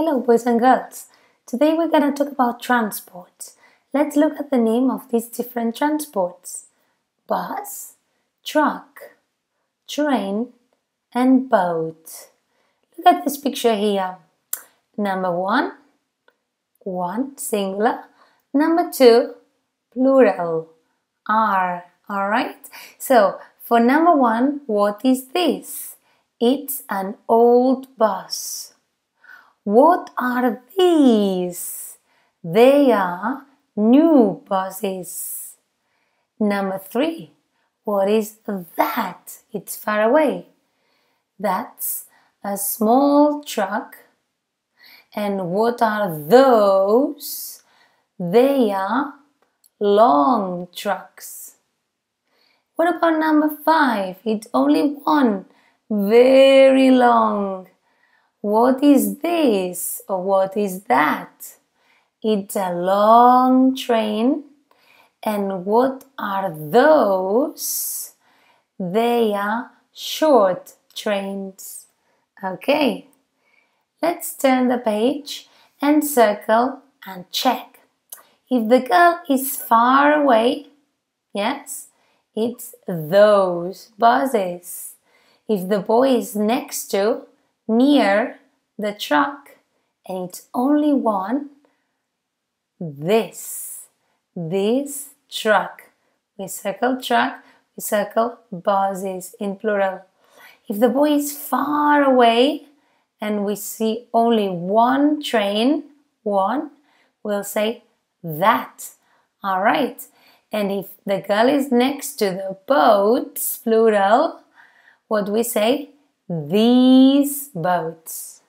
Hello boys and girls. Today we're going to talk about transport. Let's look at the name of these different transports. Bus, truck, train and boat. Look at this picture here. Number one, one singular. Number two, plural, R. Alright? So for number one, what is this? It's an old bus. What are these? They are new buses. Number three, what is that? It's far away. That's a small truck. And what are those? They are long trucks. What about number five? It's only one. Very long. What is this or what is that? It's a long train. And what are those? They are short trains. Okay, let's turn the page and circle and check. If the girl is far away, yes, it's those buses. If the boy is next to, near the truck and it's only one. This this truck we circle truck we circle buses in plural. If the boy is far away and we see only one train one we'll say that. All right. And if the girl is next to the boats plural what do we say these boats.